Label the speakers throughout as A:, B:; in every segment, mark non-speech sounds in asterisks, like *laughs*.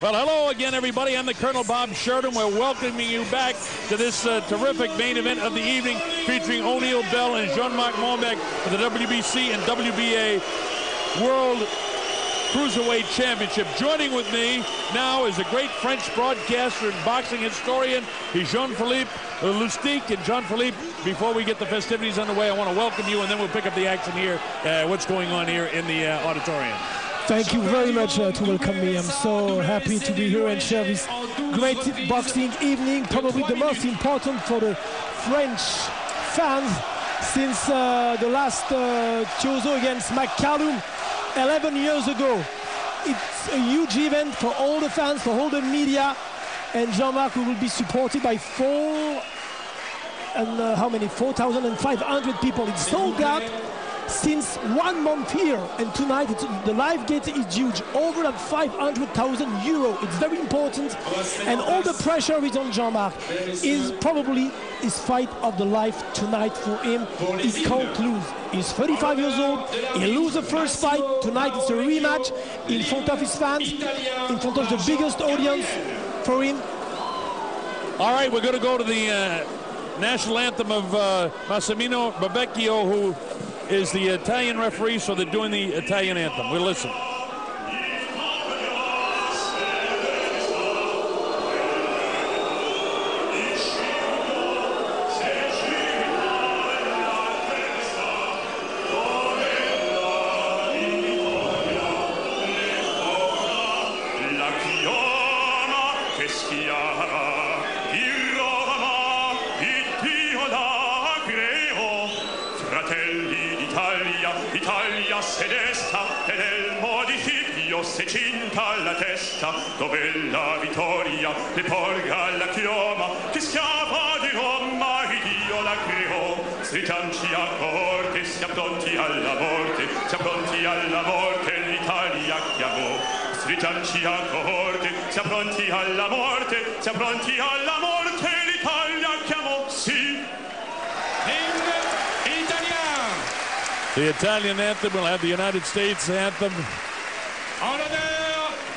A: Well, hello again, everybody. I'm the Colonel Bob Sheridan. We're welcoming you back to this uh, terrific main event of the evening featuring O'Neil Bell and Jean-Marc Mormeck for the WBC and WBA World Cruiserweight Championship. Joining with me now is a great French broadcaster and boxing historian. He's Jean-Philippe Lustyk. And Jean-Philippe, before we get the festivities underway, I want to welcome you, and then we'll pick up the action here, uh, what's going on here in the uh, auditorium.
B: Thank you very much uh, to welcome me. I'm so happy to be here and share this great boxing evening, probably the most important for the French fans since uh, the last uh, Tiozzo against McCallum 11 years ago. It's a huge event for all the fans, for all the media, and Jean-Marc will be supported by four and uh, how many? 4,500 people. It's sold out since one month here and tonight the live gate is huge over at 500,000 euro. It's very important and all the pressure is on Jean-Marc. Is probably his fight of the life tonight for him he can't lose he's 35 years old he lose the first fight. Tonight it's a rematch in front of his fans in front of the biggest audience for him.
A: All right we're going to go to the uh, national anthem of uh, Massimino Barrovecchio who is the Italian referee, so they're doing the Italian anthem. We'll listen.
C: Modificio se cinta la testa dove la vittoria le porga la chioma che schiava di Roma e Dio la creò. Stringiamoci a corte siamo pronti alla morte siamo pronti alla morte l'Italia chiamò. Stringiamoci a corte siamo pronti alla morte siamo pronti alla morte l'Italia chiamò. Sì.
A: The Italian anthem will have the United States anthem.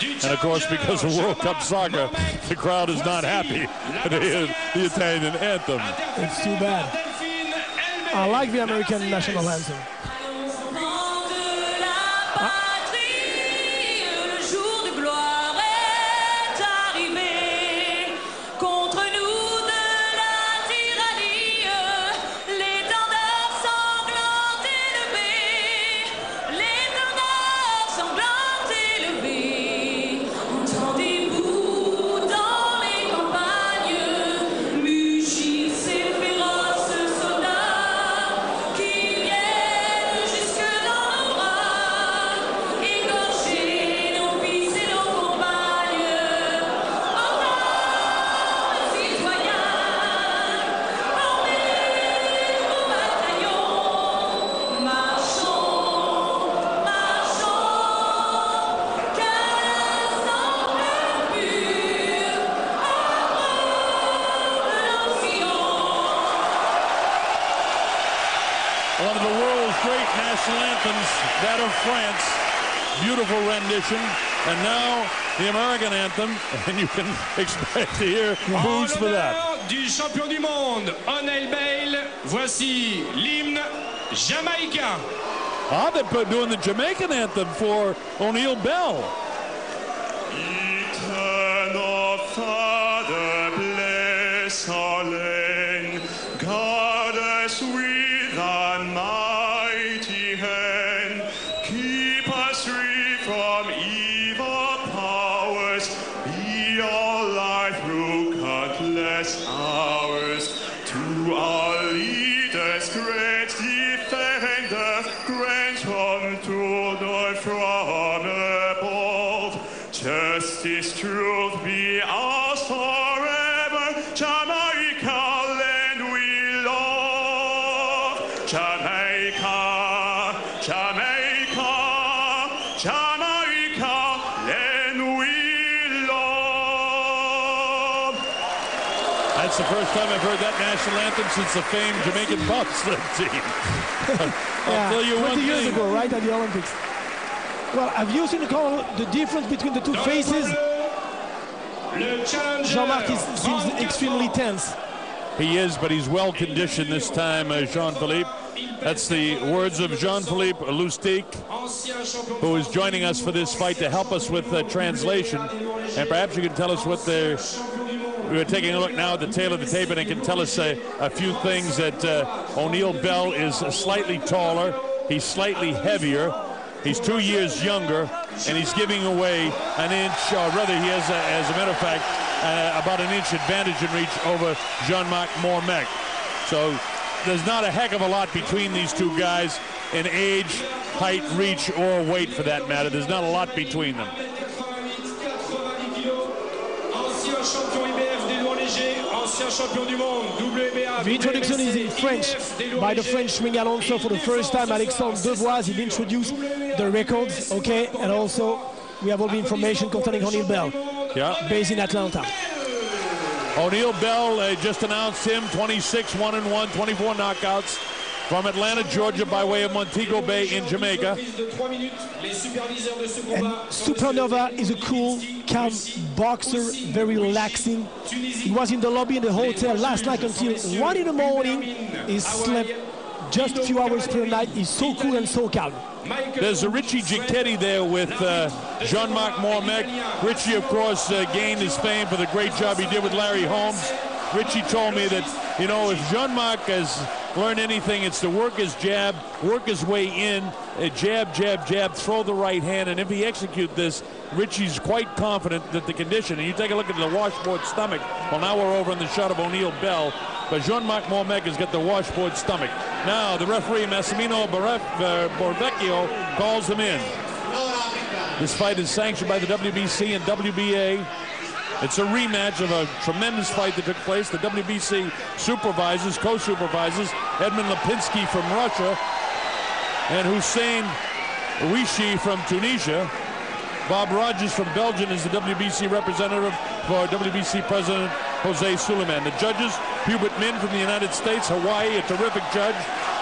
A: And of course, because of World Cup soccer, the crowd is not happy to hear the Italian anthem.
B: It's too bad. I like the American national anthem.
A: The American anthem, *laughs* and you can expect to hear who's for that.
D: du champion du monde, O'Neil Bale, voici l'hymne jamaïcain.
A: Ah, they're doing the Jamaican anthem for O'Neil Bell. National anthem since the famed Jamaican bobsled *laughs* team. *laughs* I'll
B: Yeah,
A: tell you
B: 20
A: one
B: years
A: thing.
B: ago, right at the Olympics. Well, have you seen the, col- the difference between the two faces? Jean-Marc seems extremely tense.
A: He is, but he's well conditioned this time, uh, Jean-Philippe. That's the words of Jean-Philippe
D: Lustyk,
A: who is joining us for this fight to help us with uh, translation. And perhaps you can tell us what they're... We're taking a look now at the tale of the tape, and it can tell us uh, a few things that uh, O'Neil Bell is slightly taller, he's slightly heavier, he's two years younger, and he's giving away an inch, or rather he has, a, as a matter of fact, uh, about an inch advantage in reach over Jean-Marc Mormeck. So there's not a heck of a lot between these two guys in age, height, reach, or weight for that matter. There's not a lot between them.
B: The introduction is in French
D: IBF des lourds
B: by the
D: légers.
B: French ring announcer for the first time, Alexandre Devoise. He introduced the records, okay, and also we have all the information concerning O'Neil Bell,
A: Yeah.
B: based in Atlanta.
A: O'Neil Bell uh, just announced him 26 1 and 1, 24 knockouts from Atlanta, Georgia, by way of Montego Bay in Jamaica.
D: Prise de 3 minutes. Les superviseurs de ce
B: And. Supernova is a cool, calm boxer, very relaxing. He was in the lobby in the hotel last night until 1 in the morning. He slept just a few hours per night. He's so cool and so calm.
A: There's a Richie Giacchetti there with uh, Jean-Marc Mormeck. Richie, of course, uh, gained his fame for the great job he did with Larry Holmes. Richie told me that, you know, if Jean-Marc has learned anything, it's to work his jab, work his way in, uh, jab, jab, jab, throw the right hand, and if he execute this, Richie's quite confident that the condition, and you take a look at the washboard stomach, well, now we're over in the shot of O'Neil Bell, but Jean-Marc Mormeck has got the washboard stomach. Now, the referee, Massimino Baref, uh, calls him in. This fight is sanctioned by the WBC and WBA. It's a rematch of a tremendous fight that took place. The WBC supervisors, co-supervisors, Edmund Lipinski from Russia and Hussein Rishi from Tunisia. Bob Rogers from Belgium is the WBC representative for WBC President Jose Sulaiman. The judges, Hubert Minn from the United States, Hawaii, a terrific judge.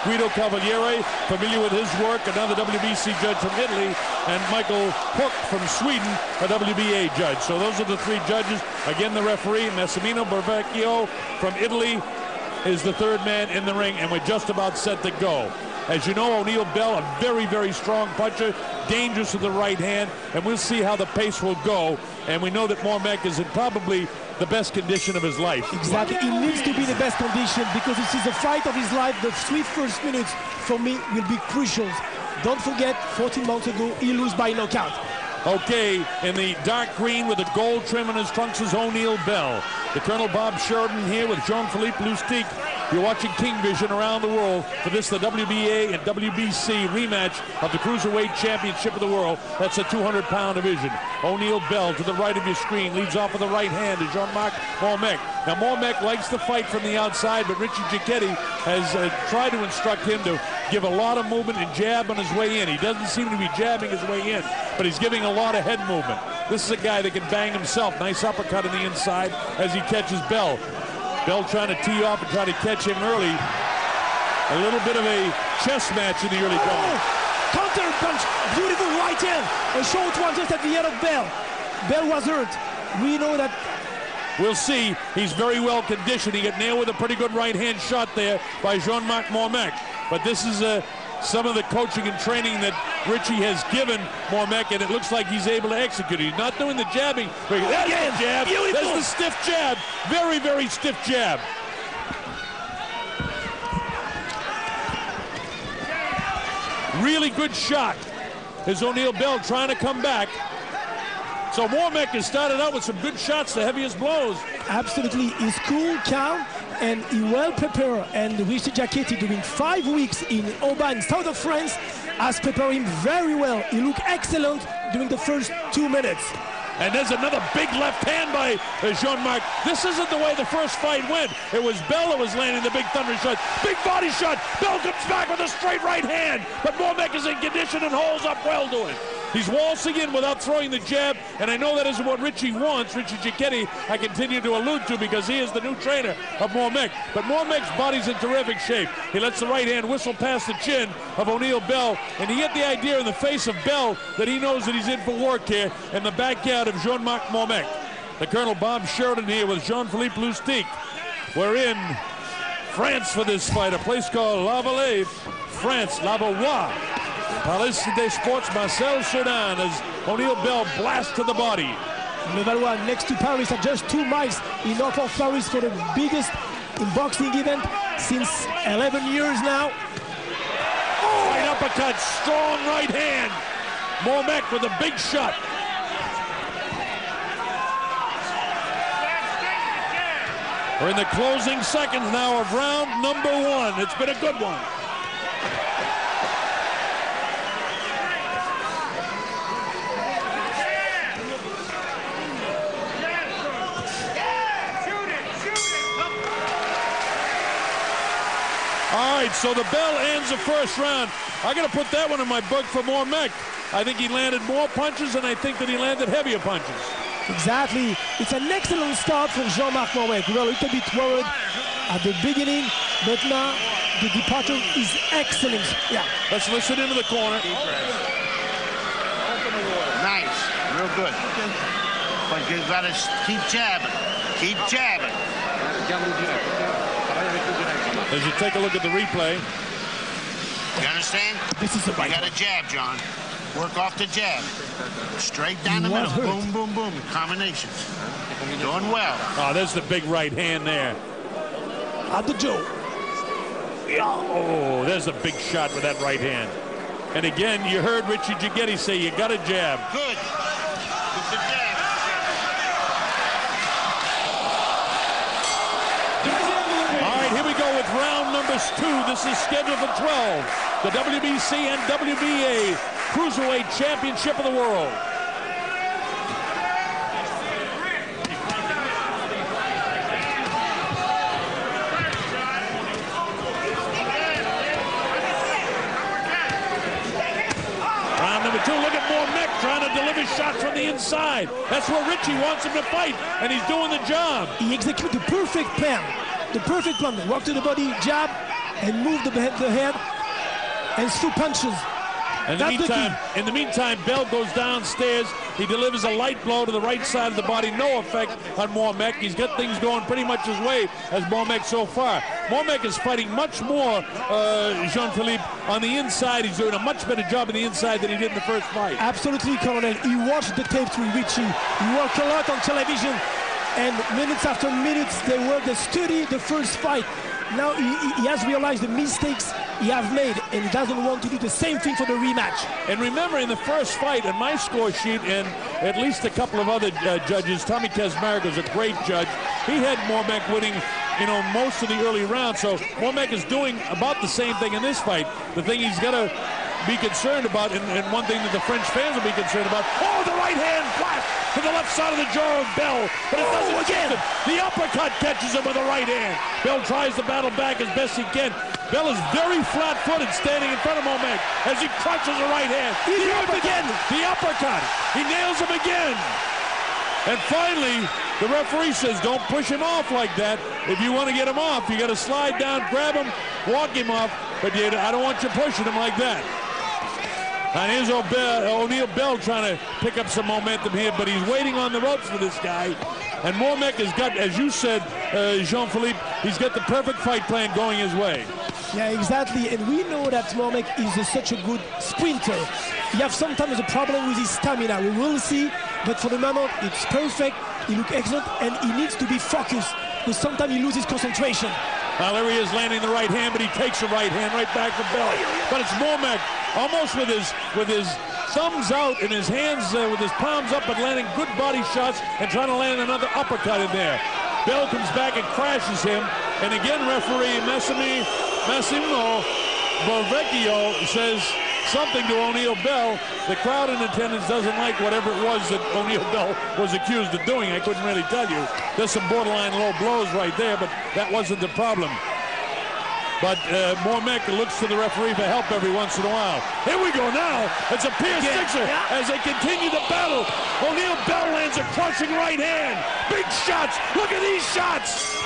A: Guido Cavalleri, familiar with his work, another WBC judge from Italy, and Michael Hook from Sweden, a WBA judge. So those are the three judges. Again, the referee, Massimino Barrovecchio from Italy, is the third man in the ring, and we're just about set to go. As you know, O'Neil Bell, a very, very strong puncher, dangerous with the right hand, and we'll see how the pace will go. And we know that Mormeck is in probably the best condition of his life.
B: Exactly. He needs to be the best condition because this is the fight of his life. The three first minutes for me will be crucial. Don't forget, 14 months ago, he lost by knockout.
A: Okay, in the dark green with the gold trim on his trunks is O'Neil Bell. The Colonel Bob Sheridan here with Jean-Philippe Lustyk. You're watching King Vision around the world for this, the WBA and WBC rematch of the Cruiserweight Championship of the World. That's a 200-pound division. O'Neil Bell to the right of your screen leads off with the right hand to Jean-Marc Mormeck. Now, Mormeck likes to fight from the outside, but Richie Giacchetti has uh, tried to instruct him to give a lot of movement and jab on his way in. He doesn't seem to be jabbing his way in, but he's giving a lot of head movement. This is a guy that can bang himself. Nice uppercut in the inside as he catches Bell. Bell trying to tee off and try to catch him early. A little bit of a chess match in the early going.
B: Oh, counter punch, beautiful right hand, a short one just at the head of Bell. Bell was hurt. We know that
A: We'll see. He's very well conditioned. He got nailed with a pretty good right hand shot there by Jean-Marc Mormeck. But this is uh, some of the coaching and training that Richie has given Mormeck, and it looks like he's able to execute. He's not doing the jabbing. but That's
B: Again,
A: the jab.
B: beautiful.
A: That's the stiff jab. Very, very stiff jab. Really good shot. Is O'Neil Bell trying to come back. So Mormeck has started out with some good shots, the heaviest blows.
B: absolutely he's cool, calm, and he well prepared. And Richie Giacchetti doing five weeks in Aubagne, south of France, has prepared him very well. He looked excellent during the first two minutes.
A: And there's another big left hand by uh, Jean-Marc. This isn't the way the first fight went. It was Bell that was landing the big thunder shot. Big body shot. Bell comes back with a straight right hand. But Mormeck is in condition and holds up well to it. He's waltzing in without throwing the jab, and I know that isn't what Richie wants. Richie Giacchetti, I continue to allude to because he is the new trainer of Mormeck. But Mormeck's body's in terrific shape. He lets the right hand whistle past the chin of O'Neil Bell, and he get the idea in the face of Bell that he knows that he's in for work here in the backyard of Jean-Marc Mormeck. the Colonel Bob Sheridan here with Jean-Philippe Lustyk. We're in France for this fight, a place called La Vallée, France, Levallois. Des Sports, Marcel Cerdan as O'Neil Bell blasts to the body.
B: Levallois next to Paris at just two miles in north of Paris for the biggest in boxing event since 11 years now.
A: Oh, right uppercut, strong right hand. Mormeck with a big shot. We're in the closing seconds now of round number one. It's been a good one. All right, so the bell ends the first round. I got to put that one in my book for more Mormeck. I think he landed more punches, and I think that he landed heavier punches.
B: Exactly. It's an excellent start from Jean-Marc Mormeck. We were a little bit worried at the beginning, but now the departure is excellent. Yeah.
A: Let's listen into the corner.
E: Nice. Real good. But you gotta keep jabbing. Keep jabbing.
A: As you take a look at the replay,
E: You understand?
B: This is the
E: You
B: got
E: a jab, John. Work off the jab. Straight down the middle.
B: hurt.
E: Boom, boom, boom. Combinations. Doing well.
A: oh, there's the big right hand there.
B: at the jaw.
A: Oh, there's a big shot with that right hand. And again, you heard Richie Giacchetti say you got a jab.
E: Good. With the jab.
A: Two. This is scheduled for 12. The WBC and WBA Cruiserweight Championship of the World. Round number two, look at Mormeck trying to deliver shots from the inside. That's where Richie wants him to fight, and he's doing the job.
B: He executed the perfect plan. The perfect plan. Walk to the body, jab, and move the head, the head and through punches.
A: In the
B: That's the
A: meantime, in the meantime, Bell goes downstairs. He delivers a light blow to the right side of the body. No effect on Mormeck. He's got things going pretty much his way as Mormeck so far. Mormeck is fighting much more, uh, Jean-Philippe, on the inside. He's doing a much better job on the inside than he did in the first fight.
B: Absolutely, Colonel. He watched the tapes with Richie. He worked a lot on television. And minutes after minutes, they were the study the first fight. Now he, he- has realized the mistakes he have made, and he doesn't want to do the same thing for the rematch.
A: And remember, in the first fight, in my score sheet, and at least a couple of other uh, judges, Tommy Kaczmarek was a great judge. He had Mormeck winning, you know, most of the early rounds. So Mormeck is doing about the same thing in this fight. The thing he's got to be concerned about, and, and one thing that the French fans will be concerned about, oh, the right hand blast to the left side of the jaw of Bell, but it oh, doesn't
B: Oh, again.
A: him. The uppercut catches him with the right hand. Bell tries to battle back as best he can. Bell is very flat-footed standing in front of Mormeck as he crunches the right hand.
B: He it
A: uppercut,
B: again.
A: The uppercut. He nails him again. And finally, the referee says, don't push him off like that. If you want to get him off, you got to slide down, grab him, walk him off. But you, I don't want you pushing him like that. And here's O'Be- O'Neil Bell trying to pick up some momentum here, but he's waiting on the ropes for this guy. And Mormeck has got, as you said, uh, Jean-Philippe, he's got the perfect fight plan going his way.
B: Yeah, exactly. And we know that Mormeck is a- such a good sprinter. He has sometimes a problem with his stamina. We will see. But for the moment, it's perfect. He looks excellent, and he needs to be focused because sometimes he loses concentration.
A: Now there he is landing the right hand, but he takes the right hand right back to Bell. But it's Mormeck almost with his with his thumbs out and his hands uh, with his palms up, but landing good body shots and trying to land another uppercut in there. Bell comes back and crashes him, and again referee Massimo Massimo Barrovecchio says something to O'Neil Bell. The crowd in attendance doesn't like whatever it was that O'Neil Bell was accused of doing. I couldn't really tell you. There's some borderline low blows right there, but that wasn't the problem. But uh, Mormeck looks to the referee for help every once in a while. Here we go now. It's a Pierce
B: Again,
A: Sixer
B: yeah.
A: as they continue the battle. O'Neil Bell lands a crushing right hand. Big shots. Look at these shots.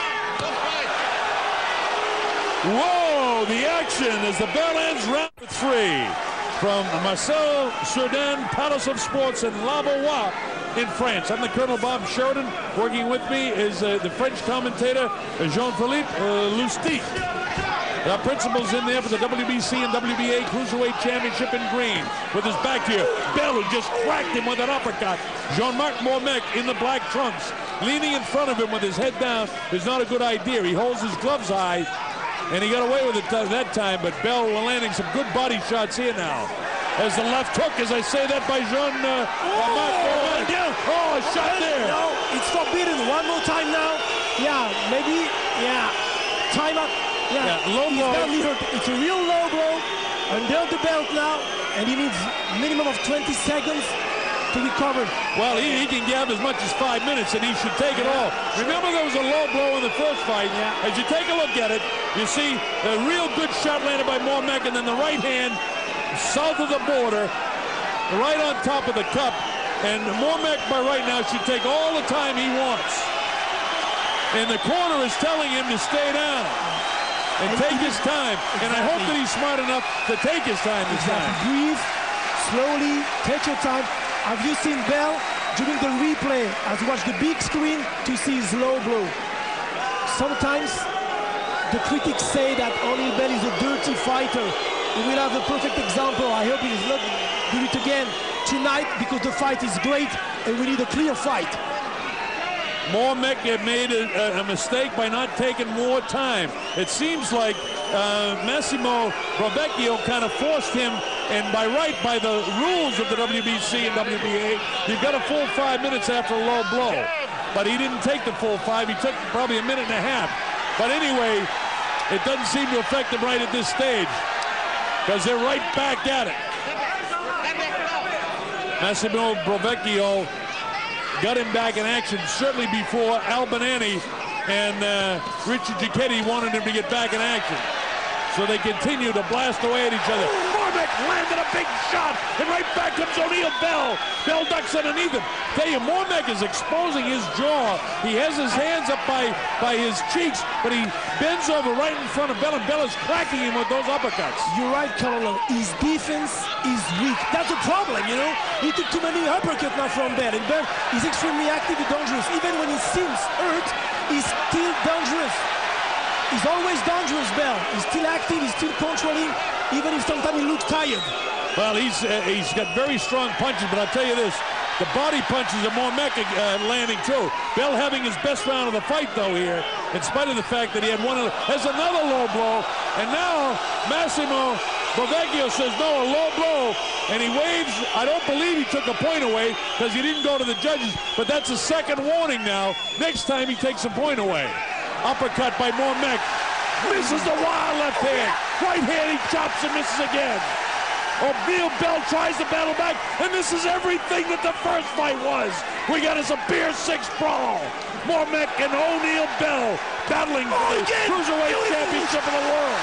A: Whoa, the action as the bell ends round three. From Marcel Cerdan, Palace of Sports in La in France. I'm the Colonel Bob Sheridan. Working with me is uh, the French commentator Jean-Philippe uh, Lustyk. The principal's in there for the WBC and WBA Cruiserweight Championship in green. With his back here, Bell just cracked him with an uppercut. Jean-Marc Mormeck in the black trunks. Leaning in front of him with his head down is not a good idea. He holds his gloves high, and he got away with it that time, but Bell landing some good body shots here now as the left hook, as I say that by Jean. Uh, oh, oh, a shot there.
B: No, it's forbidden. One more time now. Yeah, maybe. Yeah, time up. Yeah,
A: yeah low blow.
B: It's a real low blow. Under the belt now, and he needs minimum of 20 seconds to recover.
A: Well, he, he can give as much as five minutes, and he should take it all. Remember, there was a low blow in the first fight.
B: Yeah.
A: As you take a look at it, you see a real good shot landed by Mormeck, and then the right hand south of the border, right on top of the cup. And Mormeck by right now should take all the time he wants. And the corner is telling him to stay down and, and take his time. Exactly. And I hope that he's smart enough to take his time this
B: exactly.
A: time.
B: Breathe, slowly, take your time. Have you seen Bell during the replay? Has watched the big screen to see his low blow. Sometimes the critics say that O'Neil Bell is a dirty fighter. We will have a perfect example. I hope he does not do it again tonight because the fight is great and we need a clear fight.
A: Mormeck made a, a, mistake by not taking more time. It seems like uh, Massimo Barrovecchio kind of forced him, and by right, by the rules of the WBC and WBA, you've got a full five minutes after a low blow. But he didn't take the full five. He took probably a minute and a half. But anyway, it doesn't seem to affect him right at this stage because they're right back at it. Massimo Barrovecchio got him back in action certainly before Al Banani and uh, Richard Giacchetti wanted him to get back in action. So they continue to blast away at each other. Landed a big shot, and right back comes O'Neil Bell. Bell ducks underneath him. Tell you, Mormeck is exposing his jaw. He has his hands up by, by his cheeks, but he bends over right in front of Bell, and Bell is cracking him with those uppercuts.
B: You're right, Colonel. His defense is weak. That's a problem, you know? He took too many uppercuts now from Bell, and Bell is extremely active and dangerous. Even when he seems hurt, he's still dangerous. He's always dangerous, Bell. He's still active, he's still controlling, even if sometimes he looks tired.
A: Well, he's uh, he's got very strong punches, but I'll tell you this, the body punches are more mecha uh, landing too. Bell having his best round of the fight though here, in spite of the fact that he had one has another low blow, and now Massimo Barrovecchio says no, a low blow, and he waves. I don't believe he took a point away because he didn't go to the judges, but that's a second warning now. Next time he takes a point away. Uppercut by Mormeck. Misses the wild left hand. Right hand, he chops and misses again. O'Neil Bell tries to battle back, and this is everything that the first fight was. We got us a Pier Six brawl. Mormeck and O'Neil Bell battling for the oh, Cruiserweight Championship of the world.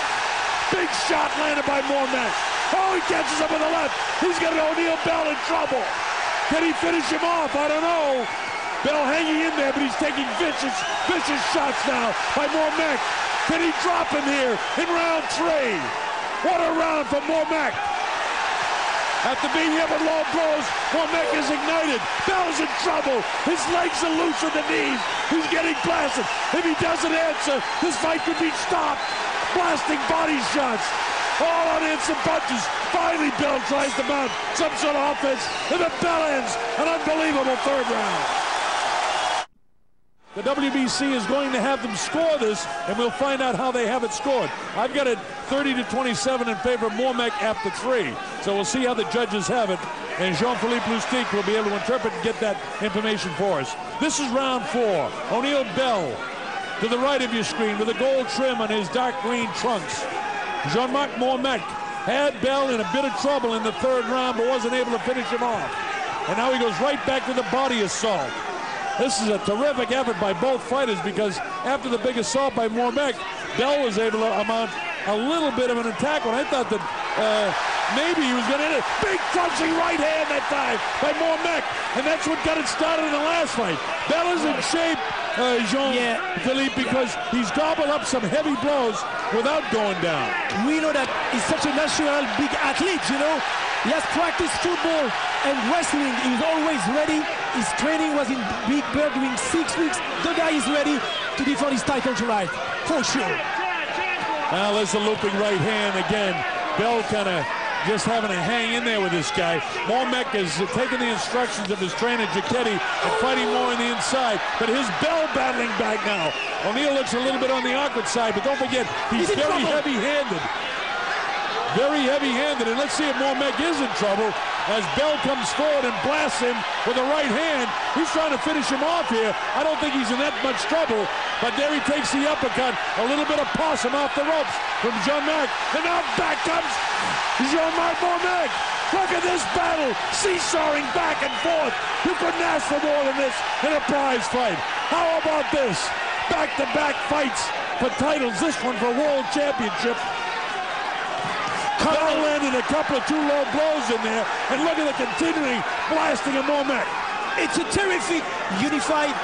A: Big shot landed by Mormeck. Oh, he catches up with the left. He's got O'Neil Bell in trouble. Can he finish him off? I don't know. Bell hanging in there, but he's taking vicious, vicious shots now by Mormeck. Can he drop him here in round three? What a round for Mormeck. After being hit with low blows, Mormeck is ignited. Bell's in trouble. His legs are loose at the knees. He's getting blasted. If he doesn't answer, this fight could be stopped. Blasting body shots. All on instant punches. Finally, Bell tries to mount some sort of offense, and the bell ends an unbelievable third round. The WBC is going to have them score this, and we'll find out how they have it scored. I've got it 30 to 27 in favor of Mormeck after three. So we'll see how the judges have it, and Jean-Philippe Lustyk will be able to interpret and get that information for us. This is round four. O'Neil Bell to the right of your screen with a gold trim on his dark green trunks. Jean-Marc Mormeck had Bell in a bit of trouble in the third round, but wasn't able to finish him off. And now he goes right back to the body assault. This is a terrific effort by both fighters because after the big assault by Mormeck, Bell was able to amount a little bit of an attack when I thought that uh, maybe he was going to hit it. Big crunching right hand that time by Mormeck, and that's what got it started in the last fight. Bell is in shape, uh, Jean yeah. Philippe, because he's gobbled up some heavy blows without going down.
B: We know that he's such a natural big athlete, you know. He has practiced football and wrestling. He's always ready. His training was in Big Bear during six weeks. The guy is ready to defend his title tonight, for sure.
A: Now there's a looping right hand again. Bell kind of just having to hang in there with this guy. Mormeck is taking the instructions of his trainer, Giacchetti, and fighting more on the inside. But his Bell battling back now. O'Neil looks a little bit on the awkward side, but don't forget, he's,
B: He's
A: very heavy-handed. Very heavy-handed, and let's see if Mormeck is in trouble as Bell comes forward and blasts him with the right hand. He's trying to finish him off here. I don't think he's in that much trouble, but there he takes the uppercut. A little bit of possum off the ropes from John Mack, and now back comes Jean-Marc Mormeck. Look at this battle, seesawing back and forth. You couldn't ask for more than this in a prize fight. How about this? Back-to-back fights for titles. This one for World Championship. Bell landed a couple of two low blows in there, and look at the continuing blasting of Mormeck.
B: It's a terrific unified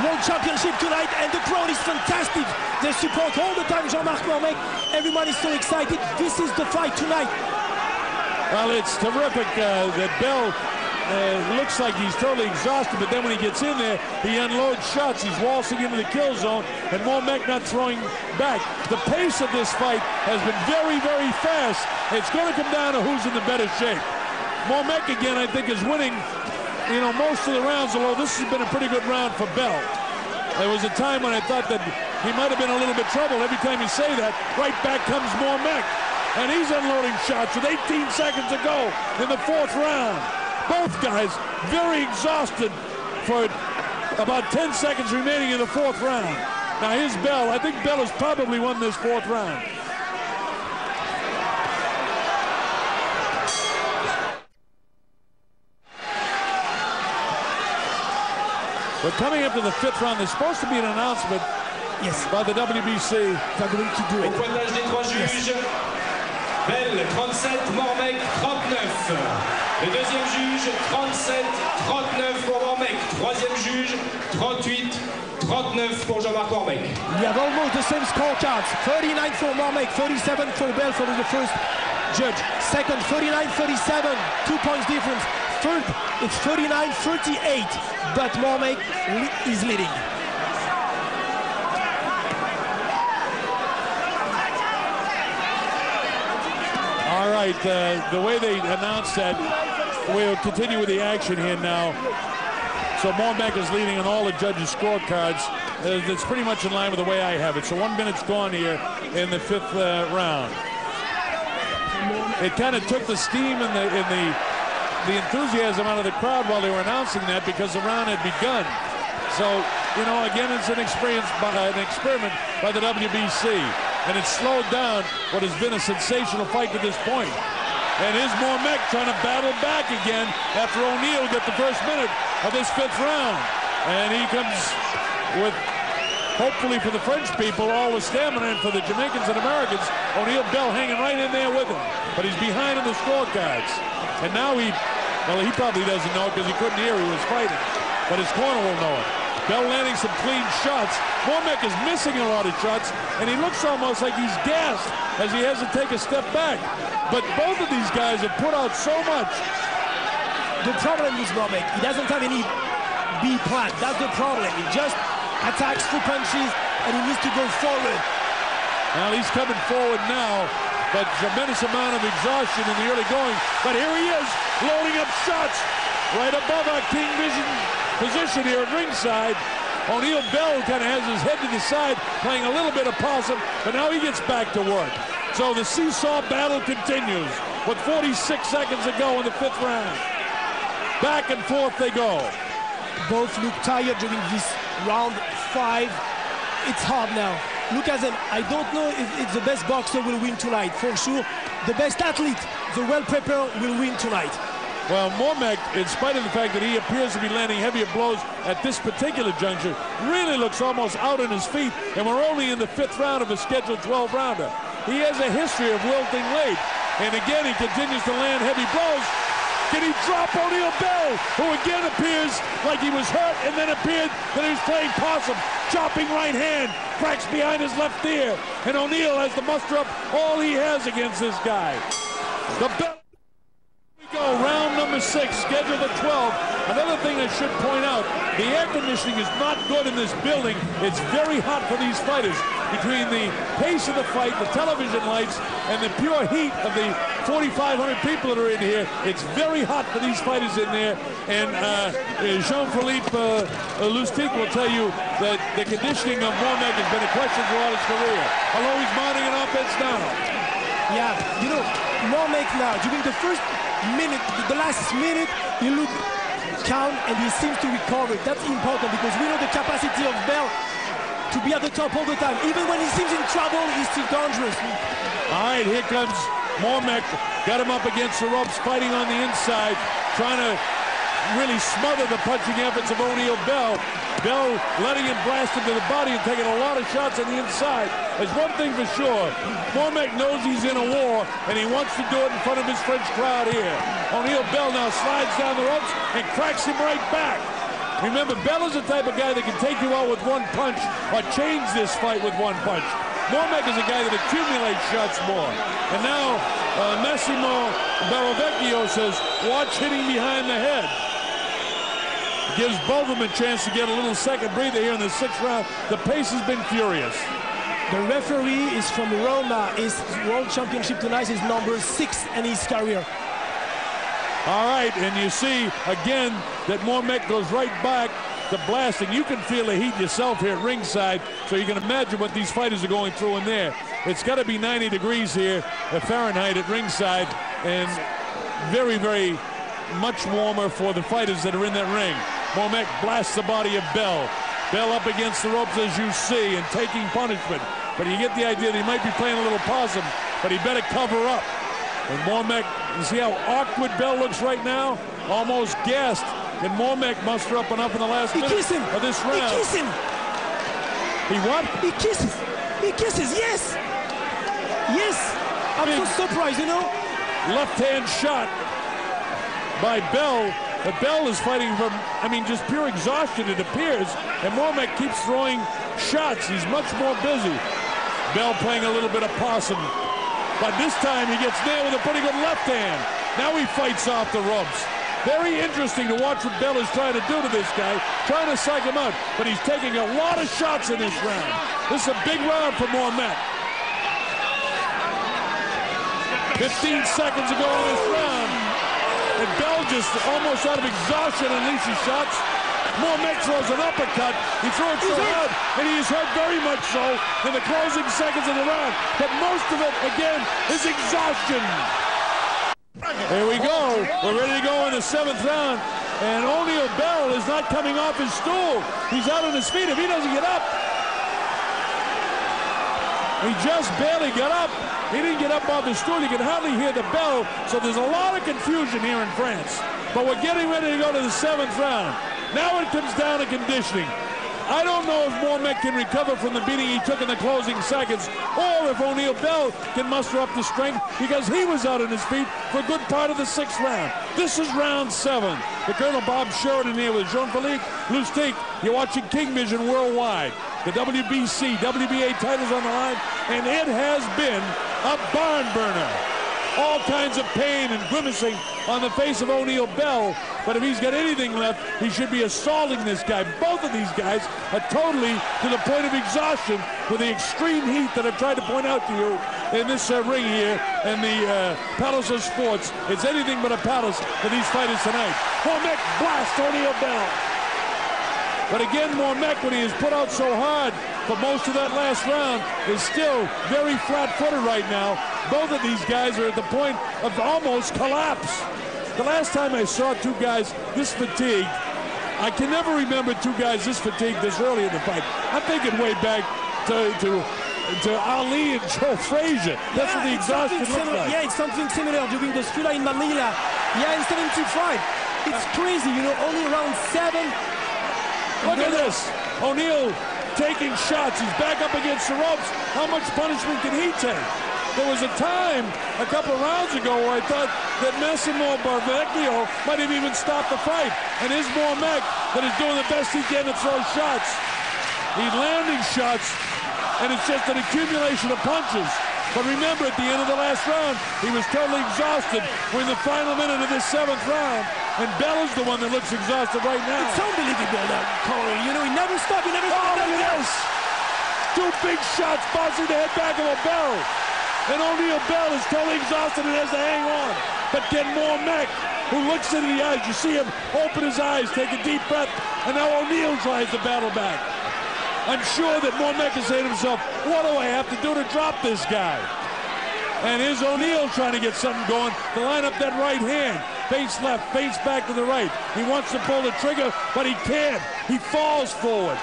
B: World Championship tonight, and the crowd is fantastic. They support all the time Jean-Marc Mormeck. Everyone is so excited. This is the fight tonight.
A: Well, it's terrific uh, that Bell uh, looks like he's totally exhausted, but then when he gets in there, he unloads shots. He's waltzing into the kill zone, and Mormeck not throwing back. The pace of this fight has been very, very fast. It's going to come down to who's in the better shape. Mormeck, again, I think, is winning, you know, most of the rounds, although this has been a pretty good round for Bell. There was a time when I thought that he might have been a little bit troubled. Every time you say that, right back comes Mormeck. And he's unloading shots with 18 seconds to go in the fourth round. Both guys very exhausted for about 10 seconds remaining in the fourth round. Now here's Bell. I think Bell has probably won this fourth round. We're coming up to the fifth round. There's supposed to be an announcement
B: Yes,
A: by the WBC.
B: they're going to do it.
D: pointage des trois juges, Bell 37, Mormec 39. Le deuxième juge 37, 39 pour Mormec. Troisième juge 38, 39 pour Jean-Marc Mormec.
B: We have almost the same scorecards. 39 for Mormek, 37 for Bell for the first judge. Second, 39-37, two points difference. Third, it's 39-38, but Mormek li- is leading.
A: Right, uh, the way they announced that, we'll continue with the action here now. So Mormeck is leading on all the judges' scorecards. Uh, pretty much in line with the way I have it. So one minute's gone here in the fifth uh, round. It kind of took the steam and the, and the the enthusiasm out of the crowd while they were announcing that because the round had begun. So, you know, again, it's an experience by an experiment by the WBC, and it slowed down what has been a sensational fight to this point. And here's Mormeck trying to battle back again after O'Neil got the first minute of this fifth round. And he comes with, hopefully for the French people, all the stamina, and for the Jamaicans and Americans, O'Neil Bell hanging right in there with him. But he's behind in the scorecards. And now he, well, he probably doesn't know because he couldn't hear he was fighting. But his corner will know it. Bell landing some clean shots. Mormeck is missing a lot of shots, and he looks almost like he's gassed as he has to take a step back. But both of these guys have put out so much.
B: The problem is Mormeck, he doesn't have any B plan. That's the problem. He just attacks through punches, and he needs to go forward.
A: Well, he's coming forward now, but tremendous amount of exhaustion in the early going. But here he is, loading up shots right above our King Vision position here at ringside. O'Neil Bell kind of has his head to the side, playing a little bit of possum, but now he gets back to work. So the seesaw battle continues with 46 seconds to go in the fifth round. Back and forth they go.
B: Both look tired during this round five. It's hard now. Look at them. I don't know if, if the best boxer will win tonight. For sure, the best athlete, the well-prepared, will win tonight.
A: Well, Mormeck, in spite of the fact that he appears to be landing heavier blows at this particular juncture, really looks almost out on his feet, and we're only in the fifth round of a scheduled 12-rounder. He has a history of wilting late, and again, he continues to land heavy blows. Can he drop O'Neil Bell, who again appears like he was hurt and then appeared that he was playing possum, chopping right hand, cracks behind his left ear, and O'Neil has to muster up all he has against this guy. The bell number six, scheduled at 12. Another thing I should point out, the air conditioning is not good in this building. It's very hot for these fighters. Between the pace of the fight, the television lights, and the pure heat of the 4,500 people that are in here, it's very hot for these fighters in there. And uh, Jean-Philippe uh, Lustyk will tell you that the conditioning of Mormeck has been a question throughout his career. Although he's mounting an offense now.
B: Yeah, you know, Mormeck now, during the first minute, the last minute, he looked calm and he seems to recover. That's important because we know the capacity of Bell to be at the top all the time. Even when he seems in trouble, he's still dangerous.
A: All right, here comes Mormeck. Got him up against the ropes, fighting on the inside, trying to really smother the punching efforts of O'Neil Bell. Bell letting him blast him to the body and taking a lot of shots on the inside. There's one thing for sure. Mormeck knows he's in a war, and he wants to do it in front of his French crowd here. O'Neil Bell now slides down the ropes and cracks him right back. Remember, Bell is the type of guy that can take you out with one punch or change this fight with one punch. Mormeck is a guy that accumulates shots more. And now uh, Massimo Bellavecchio says, watch hitting behind the head. Gives both of them a chance to get a little second breather here in the sixth round. The pace has been furious.
B: The referee is from Roma. His world championship tonight is number six in his career.
A: All right, and you see again that Mormeck goes right back to blasting. You can feel the heat yourself here at ringside, so you can imagine what these fighters are going through in there. It's got to be 90 degrees here at Fahrenheit at ringside, and very, very much warmer for the fighters that are in that ring. Mormeck blasts the body of Bell. Bell up against the ropes, as you see, and taking punishment. But you get the idea that he might be playing a little possum, but he better cover up. And Mormeck, you see how awkward Bell looks right now? Almost gassed. Can Mormeck muster up enough in the last
B: he
A: minute
B: him.
A: of this round?
B: He kisses him.
A: He what?
B: He kisses. He kisses, yes. Yes. I'm
A: Big.
B: so surprised, you know.
A: Left-hand shot by Bell. But Bell is fighting from, I mean, just pure exhaustion, it appears. And Mormeck keeps throwing shots. He's much more busy. Bell playing a little bit of possum. But this time he gets nailed with a pretty good left hand. Now he fights off the ropes. Very interesting to watch what Bell is trying to do to this guy, trying to psych him out. But he's taking a lot of shots in this round. This is a big round for Mormeck. 15 seconds ago in this round. And Bell just almost out of exhaustion unleashes shots. More Mormeck throws an uppercut. He threw it so hard, and he is hurt very much so in the closing seconds of the round. But most of it, again, is exhaustion. Here we go. We're ready to go in the seventh round. And O'Neil Bell is not coming off his stool. He's out on his feet. If he doesn't get up, he just barely got up. He didn't get up off the stool. You can hardly hear the bell. So there's a lot of confusion here in France. But we're getting ready to go to the seventh round. Now it comes down to conditioning. I don't know if Mormeck can recover from the beating he took in the closing seconds, or if O'Neil Bell can muster up the strength because he was out on his feet for a good part of the sixth round. This is round seven. The Colonel Bob Sheridan here with Jean-Philippe Lustyk. You're watching King Vision Worldwide. The WBC, WBA titles on the line, and it has been a barn burner. All kinds of pain and grimacing on the face of O'Neil Bell. But if he's got anything left, he should be assaulting this guy. Both of these guys are totally to the point of exhaustion with the extreme heat that I've tried to point out to you in this uh, ring here in the uh, Palace of Sports. It's anything but a palace for these fighters tonight. Mormeck blast O'Neil Bell. But again, he is put out so hard for most of that last round, is still very flat-footed right now. Both of these guys are at the point of almost collapse. The last time I saw two guys this fatigued, I can never remember two guys this fatigued this early in the fight. I'm thinking way back to, to to Ali and *laughs* Joe Frazier. That's
B: yeah,
A: what the exhaustion
B: looks
A: like.
B: Yeah, it's something similar during the thriller in Manila. Yeah, in 75. It's crazy, you know, only around seven.
A: Look at this. O'Neil taking shots. He's back up against the ropes. How much punishment can he take? There was a time a couple rounds ago where I thought that Massimo Barrovecchio might have even stopped the fight. And here's Mormeck that is doing the best he can to throw shots. He's landing shots, and it's just an accumulation of punches. But remember, at the end of the last round, he was totally exhausted. We're in the final minute of this seventh round, and Bell is the one that looks exhausted right now.
B: It's unbelievable that Corey. You know, he never stopped. He never
A: Oh,
B: stopped.
A: look at this! Two big shots bouncing the head back of a Bell. And O'Neil Bell is totally exhausted and has to hang on. But Ken Mormack, who looks into the eyes, you see him open his eyes, take a deep breath, and now O'Neil tries to battle back. I'm sure that Mormack is saying to himself, what do I have to do to drop this guy? And here's O'Neil trying to get something going to line up that right hand. Face left, face back to the right. He wants to pull the trigger, but he can't. He falls forward.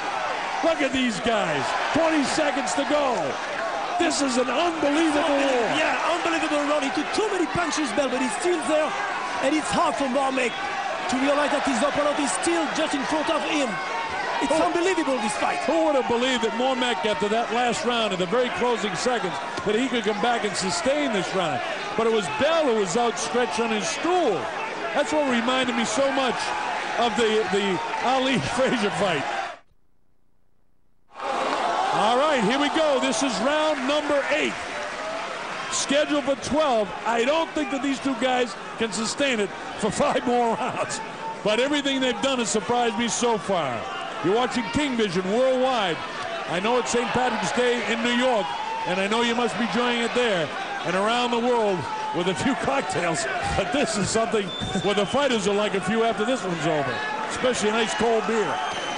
A: Look at these guys. 20 seconds to go. This is an unbelievable war.
B: Yeah, unbelievable run. He took too many punches, Bell, but he's still there. And it's hard for Mormeck to realize that his opponent is still just in front of him. It's
A: Oh.
B: unbelievable, this fight.
A: Who would have believed that Mormeck, after that last round, in the very closing seconds, that he could come back and sustain this round? But it was Bell who was outstretched on his stool. That's what reminded me so much of the, the Ali *laughs* Frazier fight. All right, here we go. This is round number eight. Scheduled for 12. I don't think that these two guys can sustain it for *laughs* five more rounds. But everything they've done has surprised me so far. You're watching King Vision worldwide. I know it's St. Patrick's Day in New York, and I know you must be enjoying it there and around the world with a few cocktails. But this is something where the fighters are like a few after this one's over, especially a nice cold beer.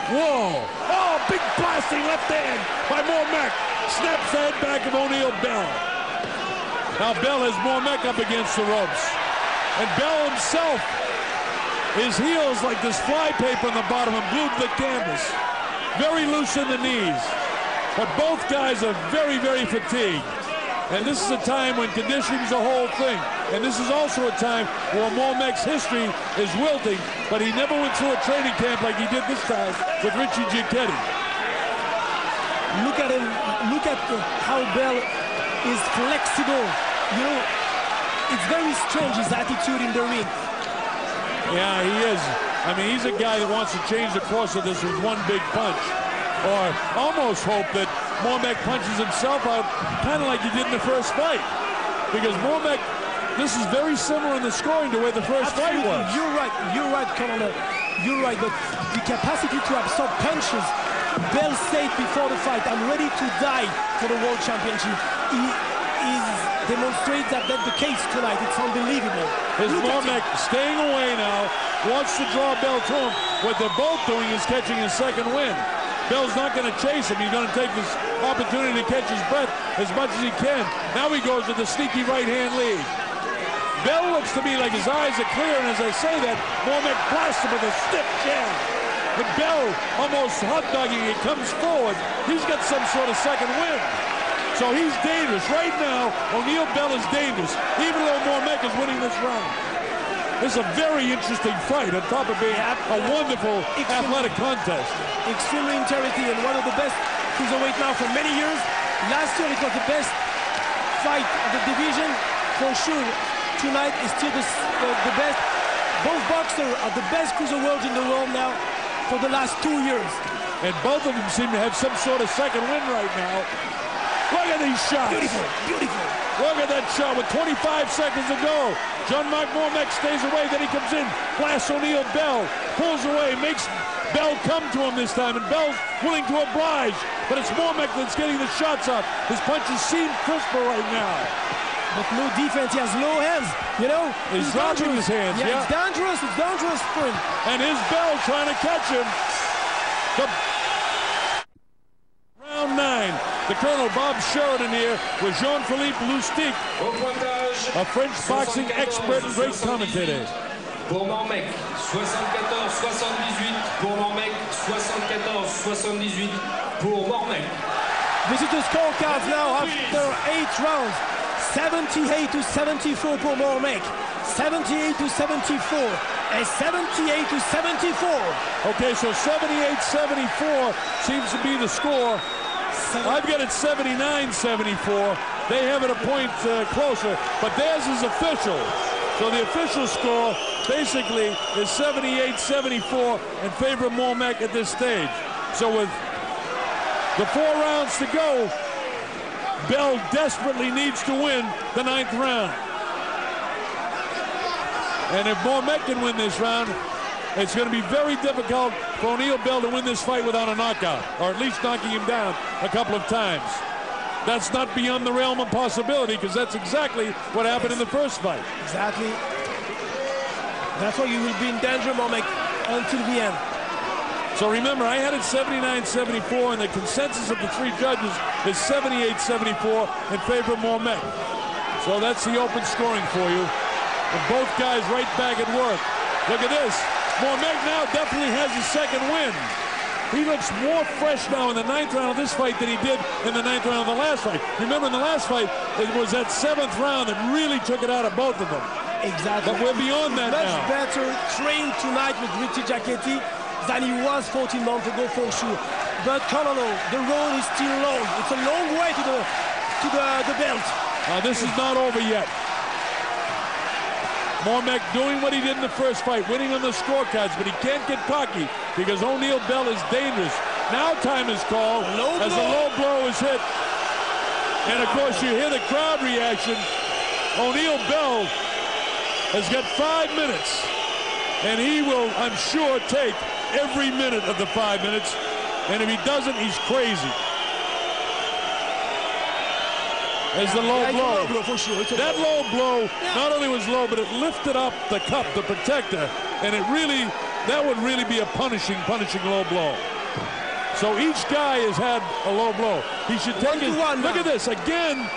A: Whoa! Oh, big blasting left hand by Mormeck. Snaps head back of O'Neil Bell. Now Bell has Mormeck up against the ropes. And Bell himself, his heels like this flypaper on the bottom and glued to the canvas. Very loose in the knees. But both guys are very, very fatigued. And this is a time when conditioning's the whole thing. And this is also a time where Mormeck's history is wilting, but he never went through a training camp like he did this time with Richie Giacchetti.
B: Look at him. Look at how Bell is flexible. You know, it's very strange his attitude in the ring.
A: Yeah, he is. I mean, he's a guy that wants to change the course of this with one big punch. Or almost hope that Mormeck punches himself out, kind of like he did in the first fight. Because Mormeck, this is very similar in the scoring to where the first fight was.
B: You're right. You're right, Colonel. You're right. But the capacity to absorb punches. Bell said before the fight, "I'm ready to die for the world championship." He is demonstrates that that's the case tonight. It's unbelievable.
A: Is
B: Look at
A: Mormeck
B: him.
A: staying away now, wants to draw Bell to him. What they're both doing is catching his second win. Bell's not going to chase him. He's going to take this opportunity to catch his breath as much as he can. Now he goes with the sneaky right-hand lead. Bell looks to me like his eyes are clear, and as I say that, Mormeck blasts him with a stiff jab. And Bell, almost hot-dogging it, comes forward. He's got some sort of second wind. So he's dangerous. Right now, O'Neil Bell is dangerous, even though Mormeck is winning this round. This is a very interesting fight, on top of being a wonderful athletic contest.
B: extremely interesting and one of the best cruiserweight now for many years. Last year it was the best fight of the division for sure. Tonight is still the, the, the best. Both boxers are the best cruiserweights in the world now for the last two years.
A: And both of them seem to have some sort of second win right now. Look at these shots.
B: Beautiful, beautiful.
A: Look at that shot with 25 seconds to go. John Mark Mormeck stays away, then he comes in, blasts O'Neil Bell, pulls away, makes Bell come to him this time, and Bell's willing to oblige. But it's Mormeck that's getting the shots up. His punches seem crisper right now.
B: But no defense. He has low hands. You know,
A: He's dropping
B: dangerous.
A: his hands,
B: Yeah,
A: yeah.
B: it's dangerous. It's dangerous for him.
A: And his Bell trying to catch him. The round nine. The Colonel Bob Sheridan here with Jean-Philippe
D: Lustyk,
A: a French boxing expert and great commentator.
D: Pour Mormeck, 74-78 pour Mormeck, 74-78 pour Mormeck.
B: This is the scorecards now after eight rounds. 78 to 74 for Mormeck. 78 to 74. And 78 to 74.
A: Okay, so 78-74 seems to be the score. I've got it 79-74. They have it a point uh, closer, but theirs is official. So the official score basically is 78-74 in favor of Mormeck at this stage. So with the four rounds to go, Bell desperately needs to win the ninth round. And if Mormeck can win this round, it's going to be very difficult for O'Neil Bell to win this fight without a knockout, or at least knocking him down a couple of times. That's not beyond the realm of possibility because that's exactly what happened in the first fight.
B: Exactly. That's why you will be in danger, Mormeck, until the end.
A: So remember, I had it 79-74, and the consensus of the three judges is 78-74 in favor of Mormeck. So that's the open scoring for you. And both guys right back at work. Look at this. Mormeck now definitely has his second win. He looks more fresh now in the ninth round of this fight than he did in the ninth round of the last fight. Remember, in the last fight, it was that seventh round that really took it out of both of them.
B: Exactly.
A: But we're beyond that
B: Much
A: now.
B: better trained tonight with Richie Giacchetti than he was 14 months ago for sure. But Colonel, the road is still long. It's a long way to the to the, the belt.
A: Uh, this is not over yet. Mormeck doing what he did in the first fight, winning on the scorecards, but he can't get cocky because O'Neil Bell is dangerous. Now time is called
B: Low
A: as
B: blow.
A: a low blow is hit. And of course you hear the crowd reaction. O'Neil Bell has got five minutes. And he will, I'm sure, take every minute of the five minutes. And if he doesn't, he's crazy. As the low
B: Yeah, it's a
A: blow.
B: low blow sure.
A: That
B: low-
A: low blow not only was low, but it lifted up the cup, the protector, and it really, that would really be a punishing, punishing low blow. So each guy has had a low blow. He should take
B: One
A: his,
B: one
A: look
B: now.
A: at this, again,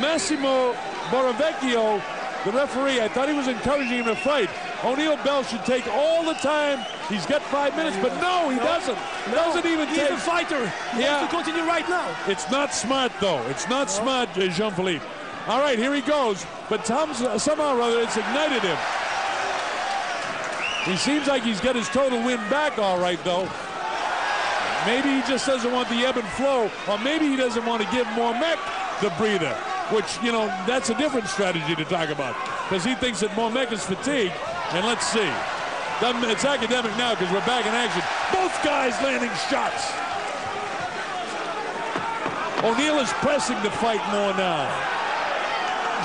A: Massimo Barrovecchio, the referee, I thought he was encouraging him to fight. O'Neil Bell should take all the time. He's got five minutes, but no, he doesn't. Doesn't even
B: He's
A: take.
B: a fighter. He
A: Yeah.
B: wants to continue right now.
A: It's not smart, though. It's not smart, uh, Jean-Philippe. All right, here he goes. But Tom, somehow or other, it's ignited him. He seems like he's got his total win back all right, though. Maybe he just doesn't want the ebb and flow, or maybe he doesn't want to give Mormeck the breather, which, you know, that's a different strategy to talk about, because he thinks that Mormeck is fatigued. And let's see. It's academic now because we're back in action. Both guys landing shots. O'Neil is pressing the fight more now.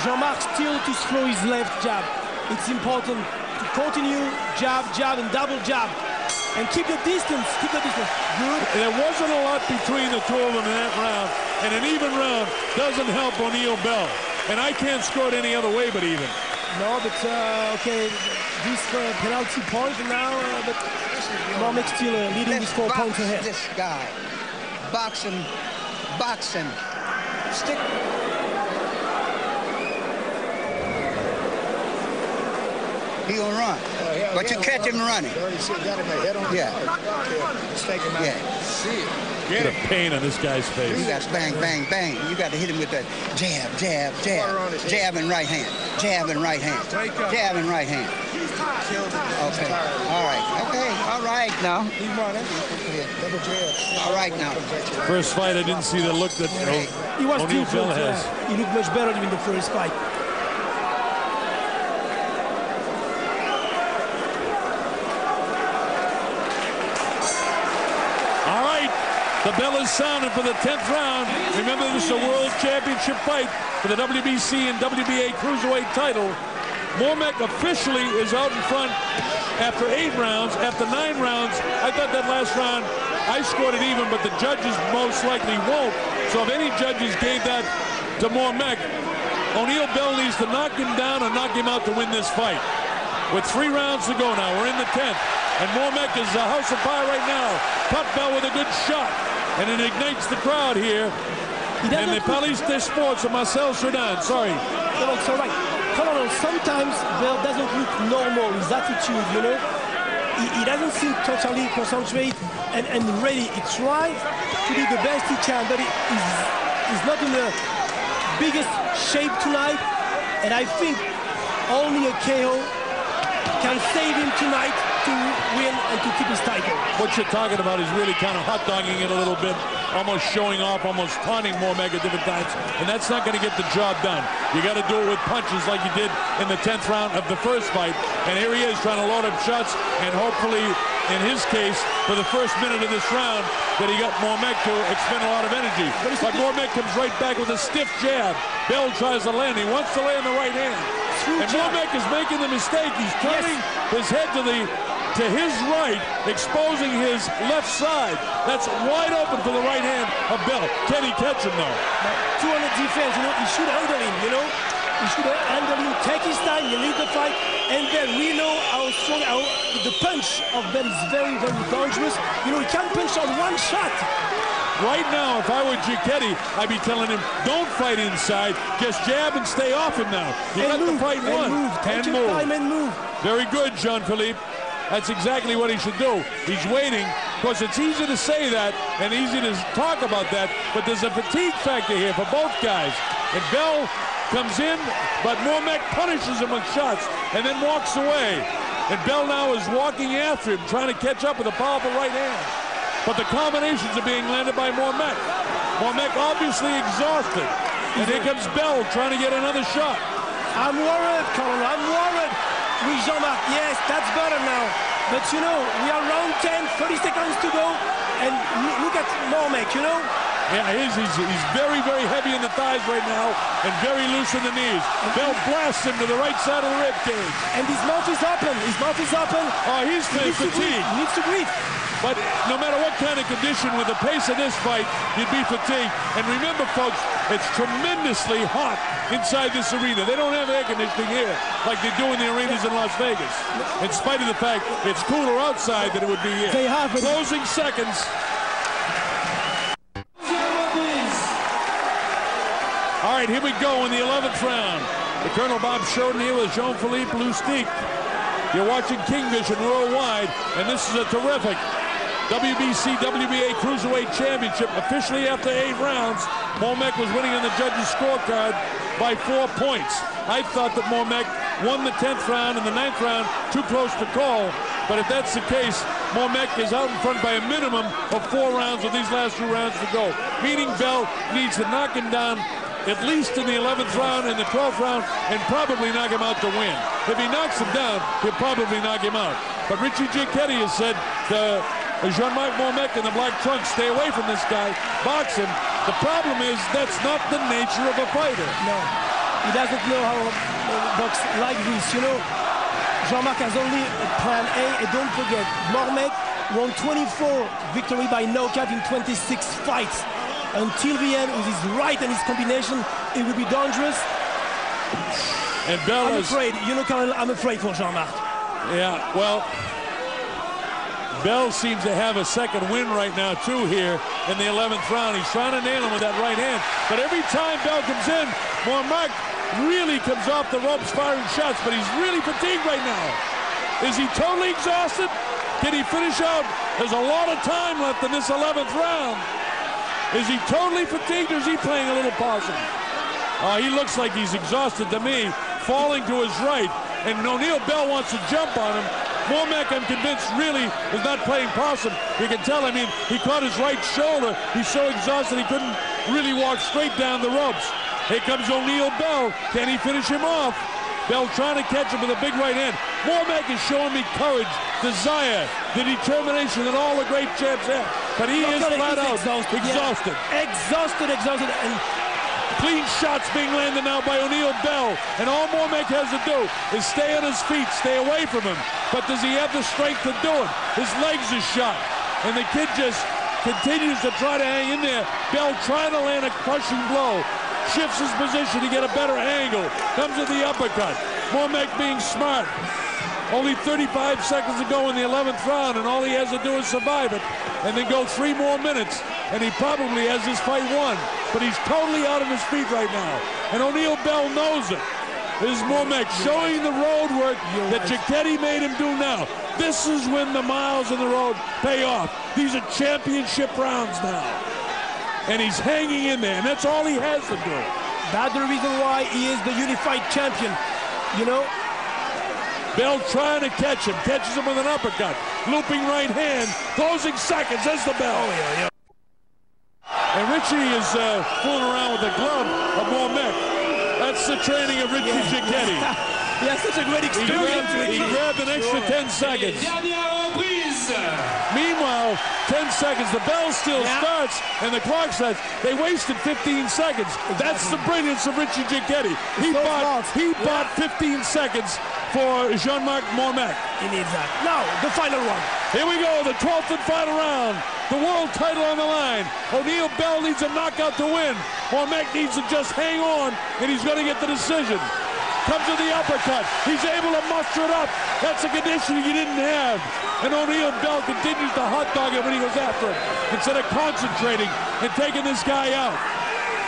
B: Jean-Marc still to throw his left jab. It's important to continue jab, jab, and double jab. And keep the distance, keep the distance. Good.
A: There wasn't a lot between the two of them in that round, and an even round doesn't help O'Neil Bell. And I can't score it any other way but even.
B: No, but uh, okay, this uh, penalty point now, uh, but Mormeck still uh, leading with four points ahead.
F: this guy. Box him. Box him. Stick. He gonna run. but you catch him running. Yeah. Yeah. See it.
A: Get a pain on this guy's
F: You
A: face.
F: got to bang, bang, bang. You got to hit him with that jab, jab, jab. Jab and right hand. Jab and right hand. Jab and right hand. Okay. All right. Okay. All right now. He's running. Never tired. All right now.
A: First fight, I didn't see the look that
B: He was
A: O'Neil
B: different.
A: Has.
B: He looked much better than in the first fight.
A: All right, the bell is sounded for the 10th round. Remember, this is a world championship fight for the WBC and WBA cruiserweight title. Mormeck officially is out in front after eight rounds. After nine rounds, I thought that last round I scored it even, but the judges most likely won't. So if any judges gave that to Mormeck, O'Neil Bell needs to knock him down or knock him out to win this fight. With three rounds to go now, we're in the 10th. And Mormeck is a house of fire right now. Cut Bell with a good shot. And it ignites the crowd here.
B: He
A: And the Palais des Sports of Marcel Cerdan. Sorry.
B: No, it's all right. Colonel, sometimes Bell doesn't look normal, his attitude, you know. He, he doesn't seem totally concentrated and, and ready. He tries to do the best he can, but he, he's, he's not in the biggest shape tonight. And I think only a KO can save him tonight to win and to keep his title.
A: What you're talking about is really kind of hot dogging it a little bit, almost showing off, almost taunting Mormeck at different times, and that's not going to get the job done. You got to do it with punches like you did in the 10th round of the first fight, and here he is trying to load up shots, and hopefully, in his case, for the first minute of this round, that he got Mormeck to expend a lot of energy. But Mormeck comes right back with a stiff jab. Bell tries to land. He wants to land the right hand. And Mormeck is making the mistake. He's turning his head to the to his right, exposing his left side. That's wide open for the right hand of Bell. Can he catch him though?
B: Two on the defense, you know, he should handle him, you know. He should handle him, take his time, you lead the fight, and then we know how strong, how the punch of Bell is very, very dangerous. You know, he can punch on one shot.
A: Right now, if I were Giacchetti, I'd be telling him, don't fight inside. Just jab and stay off him now. You got
B: move,
A: the fight
B: and move, take
A: And
B: your
A: move.
B: time and move.
A: Very good, Jean-Philippe. That's exactly what he should do. He's waiting. Of course, it's easy to say that and easy to talk about that, but there's a fatigue factor here for both guys. And Bell comes in, but Mormeck punishes him with shots and then walks away. And Bell now is walking after him, trying to catch up with a powerful right hand. But the combinations are being landed by Mormeck. Mormeck obviously exhausted. And here comes Bell trying to get another shot.
B: I'm worried, Colonel. I'm worried with Jean-Marc. Yes, that's better now. But you know, we are round 10, 30 seconds to go. And look at Mormeck, you know.
A: Yeah, he is. He's, he's very, very heavy in the thighs right now and very loose in the knees. Bell blasts him to the right side of the rib cage.
B: And his mouth is open. His mouth is open.
A: Oh, he's
B: He needs to breathe.
A: fatigued.
B: He needs to breathe.
A: But no matter what kind of condition, with the pace of this fight, you'd be fatigued. And remember, folks, it's tremendously hot inside this arena. They don't have air conditioning here like they do in the arenas in Las Vegas. In spite of the fact it's cooler outside than it would be here.
B: They have.
A: Closing seconds. All right, here we go in the 11th round. The Colonel Bob Sheridan here with Jean-Philippe Lustyk. You're watching King Vision Worldwide, and this is a terrific WBC WBA Cruiserweight Championship. Officially after eight rounds, Mormeck was winning on the judges' scorecard by four points. I thought that Mormeck won the 10th round and the 9th round too close to call. But if that's the case, Mormeck is out in front by a minimum of four rounds with these last two rounds to go. Meaning Bell needs to knock him down at least in the 11th round and the 12th round and probably knock him out to win. If he knocks him down, he'll probably knock him out. But Richie Giacchetti has said Jean-Marc Mormeck in the black trunks, stay away from this guy, box him. The problem is that's not the nature of a fighter.
B: No, he doesn't know how to box like this. You know, Jean-Marc has only a plan A, and don't forget, Mormeck won 24 victory by knockout in 26 fights. Until the end, with his right and his combination, it will be dangerous.
A: And Bell
B: I'm afraid, you know, Colonel, I'm afraid for Jean-Marc.
A: yeah, well, Bell seems to have a second win right now, too, here in the 11th round. He's trying to nail him with that right hand. But every time Bell comes in, Mormeck really comes off the ropes firing shots, but he's really fatigued right now. Is he totally exhausted? Can he finish out? There's a lot of time left in this 11th round. Is he totally fatigued or is he playing a little possum? Uh, he looks like he's exhausted to me, falling to his right. And O'Neil Bell wants to jump on him. Mormeck, I'm convinced, really is not playing possum. You can tell, I mean, he caught his right shoulder. He's so exhausted he couldn't really walk straight down the ropes. Here comes O'Neil Bell. Can he finish him off? Bell trying to catch him with a big right hand. Mormeck is showing me courage, desire, the determination that all the great champs have. But he is flat out
B: exhausted. yeah.
A: exhausted.
B: Exhausted, exhausted. And
A: Clean shots being landed now by O'Neil Bell. And all Mormeck has to do is stay on his feet, stay away from him. But does he have the strength to do it? His legs are shot. And the kid just continues to try to hang in there. Bell trying to land a crushing blow. Shifts his position to get a better angle. Comes with the uppercut. Mormeck being smart. Only 35 seconds to go in the 11th round, and all he has to do is survive it, and then go three more minutes, and he probably has this fight won. But he's totally out of his feet right now, and O'Neil Bell knows it. This is Mormeck showing the road work that Giacchetti made him do now. This is when the miles on the road pay off. These are championship rounds now. And he's hanging in there, and that's all he has to do.
B: that's the reason why he is the unified champion. You know,
A: Bell trying to catch him, catches him with an uppercut, looping right hand, closing seconds. There's the bell.
B: Oh, yeah, yeah.
A: And Richie is uh, fooling around with the glove of Mormeck. That's the training of Richie Giacchetti. *laughs*
B: He has such a great experience.
A: grabbed, he grabbed an extra 10 seconds. Meanwhile, 10 seconds. The bell still
B: Yeah.
A: starts, and the clock starts. They wasted 15 seconds. That's the brilliance of Richie Giacchetti. He
B: So
A: bought,
B: smart.
A: he bought 15 seconds for Jean-Marc Mormeck.
B: He needs that. Now, the final one.
A: Here we go, the 12th and final round. The world title on the line. O'Neil Bell needs a knockout to win. Mormeck needs to just hang on, and he's going to get the decision. Comes to the uppercut. He's able to muster it up. That's a condition he didn't have. And O'Neil Bell continues to hot dog it when he goes after him instead of concentrating and taking this guy out.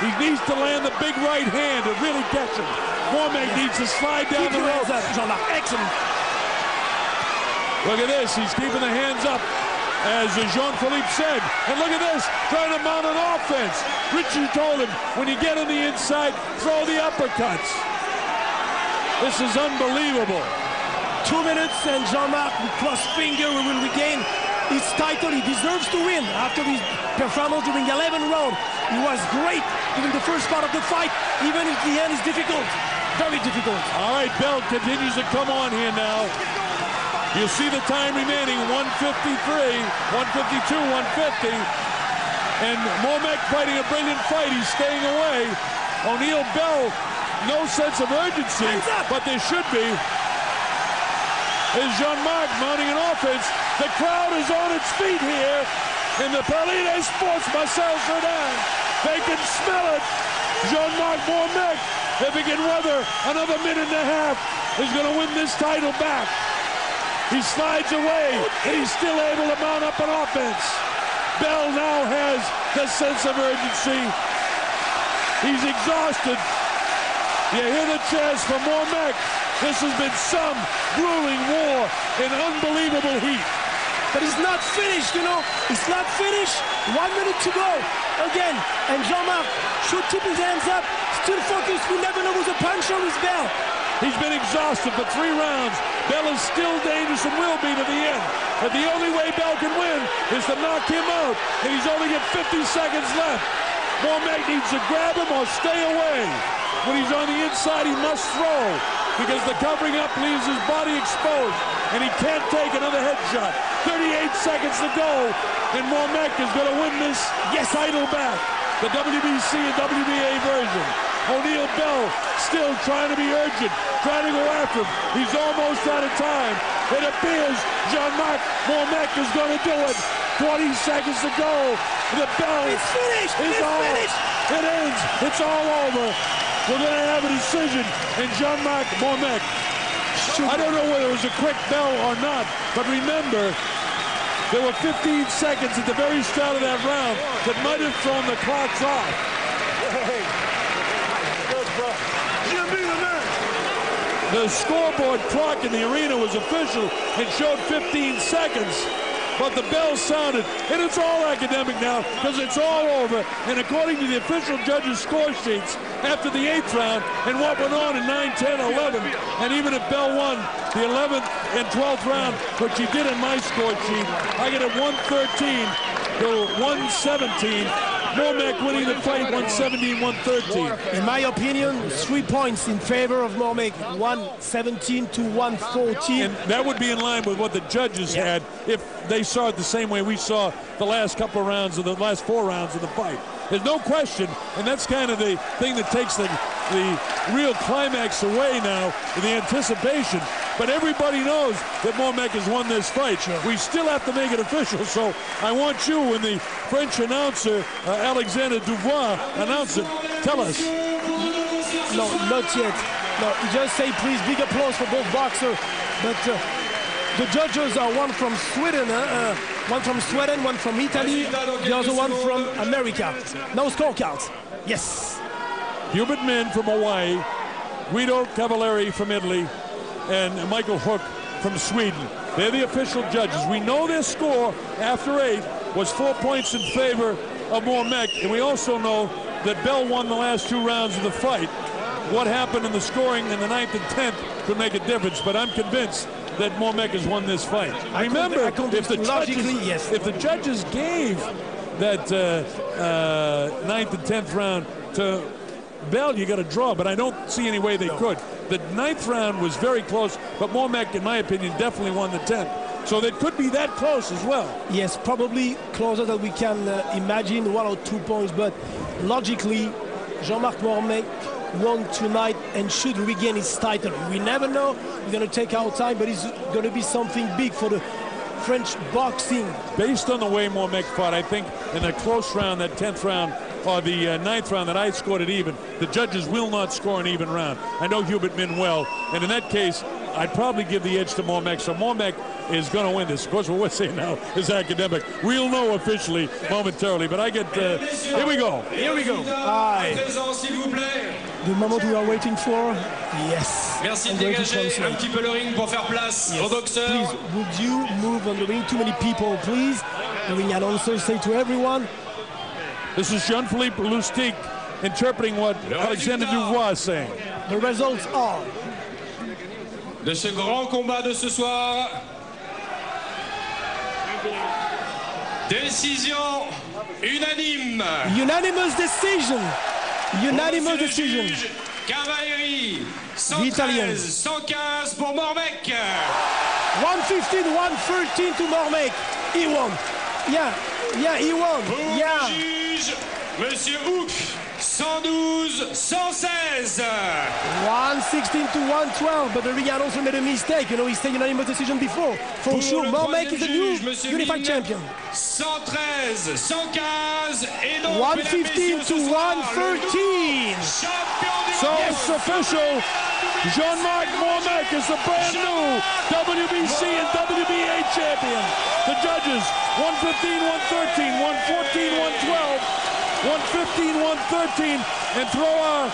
A: He needs to land the big right hand to really catch him. Mormeck needs to slide down
B: Keep
A: the rope.
B: hands up, Jean-Marc. Excellent.
A: Look at this. He's keeping the hands up, as Jean-Philippe said. And look at this, trying to mount an offense. Richie told him, when you get on the inside, throw the uppercuts. This is unbelievable.
B: Two minutes and Jean-Marc cross finger we will regain his title. He deserves to win after his performance during 11 rounds. He was great during the first part of the fight, even if the end is difficult. Very difficult.
A: All right, Bell continues to come on here now. You see the time remaining, 153, 152, 150. And Mormeck fighting a brilliant fight. He's staying away. O'Neil Bell, no sense of urgency, but there should be. Is Jean-Marc mounting an offense. The crowd is on its feet here in the Palais Sports Marcel Cerdan. They can smell it. Jean-Marc Mormeck, if he can weather another minute and a half, is going to win this title back. He slides away, and he's still able to mount up an offense. Bell now has the sense of urgency. He's exhausted. You hear the chants for Mormeck. This has been some grueling war in unbelievable heat.
B: But it's not finished, you know. It's not finished. One minute to go. Again. And Jean-Marc should keep his hands up. Still focused. We never know who's a puncher with Bell.
A: He's been exhausted for three rounds. Bell is still dangerous and will be to the end. But the only way Bell can win is to knock him out. And he's only got 50 seconds left. Mormeck needs to grab him or stay away. When he's on the inside, he must throw because the covering up leaves his body exposed and he can't take another headshot. 38 seconds to go and Mormeck is going to win this
B: Yes.
A: title back. The WBC and WBA version. O'Neil Bell still trying to be urgent, trying to go after him. He's almost out of time. It appears Jean-Marc Mormeck is going to do it. 20 seconds to go. The bell
B: It's finished.
A: is
B: It's
A: all.
B: finished.
A: It ends. It's all over. We're going to have a decision. And Jean-Marc Mormeck, I don't know whether it was a quick bell or not, but remember, there were 15 seconds at the very start of that round that might have thrown the clocks off. The scoreboard clock in the arena was official and showed 15 seconds. But the bell sounded, and it's all academic now because it's all over. And according to the official judges' score sheets, after the eighth round and what went on in 9, 10, 11, and even if Bell won the 11th and 12th round, which he did in my score sheet, I get it 113 to 117. Mormeck winning the fight 117-113.
B: In my opinion, three points in favor of Mormeck. 117 to 114.
A: And that would be in line with what the judges had if they saw it the same way we saw the last couple of rounds of the last four rounds of the fight. There's no question, and that's kind of the thing that takes the, the real climax away now, in the anticipation. But everybody knows that Mormeck has won this fight. We still have to make it official, so I want you and the French announcer, uh, Alexander Dubois, announce it. Tell us.
B: No, not yet. No, just say please big applause for both boxers. But uh, the judges are one from Sweden, uh, uh, one from Sweden, one from Italy, the other one from America. No scorecards. Yes.
A: Hubert Minn from Hawaii, Guido Cavalleri from Italy, and Michael Hook from Sweden. They're the official judges. We know their score after eight was four points in favor of Mormeck, and we also know that Bell won the last two rounds of the fight. what happened in the scoring in the ninth and tenth could make a difference. But I'm convinced that Mormeck has won this fight.
B: I
A: Remember,
B: I
A: if the judges,
B: yes.
A: if the judges gave that uh, uh, ninth and tenth round to Bell, you got a draw, but I don't see any way they could. The ninth round was very close, but Mormeck, in my opinion, definitely won the tenth. So they could be that close as well.
B: Yes, probably closer than we can uh, imagine, one or two points, but logically, Jean-Marc Mormeck won tonight and should regain his title. We never know. We're going to take our time, but it's going to be something big for the French boxing.
A: Based on the way Mormeck fought, I think in a close round, that 10th round, or the uh, ninth round that I scored it even, the judges will not score an even round. I know Hubert Minn well, and in that case, I'd probably give the edge to Mormeck. So Mormeck is going to win this. Of course, what we're saying now is academic. We'll know officially momentarily, but I get. Uh, here we go. Here we go.
B: Aye.
D: Présent, s'il vous plaît.
B: The moment we are waiting for. Yes.
D: Merci
B: I'm
D: de
B: going to
D: dégager
B: translate.
D: un petit peu le ring pour faire place au boxeur.
B: Please, would you move on the ring? Too many people, please. The ring announcer say to everyone.
A: This is Jean-Philippe Lustig interpreting what Alexander Dubois is saying.
B: The results are
D: de ce grand combat de ce soir. Décision unanime.
B: unanimous decision. Unanimous decision.
D: Cavalieri,
B: L'Italien.
D: 113, 115 pour Mormec.
B: 115, 113 to Mormek. He won. Yeah, yeah, he won. Yeah.
D: Monsieur Hook, 112, 116.
B: 116 to 112, but the ring announcer made a mistake. You know, he said unanimous decision before. For
D: Pour
B: sure, Mormek is the new
D: Monsieur
B: unified champion.
D: 113, 115 et donc
B: 115 to 113.
D: Champion du
A: it's official. Jean-Marc Mormeck is the brand new WBC and WBA champion. The judges, 115, 113, 114, 112, 115, 113, and throw our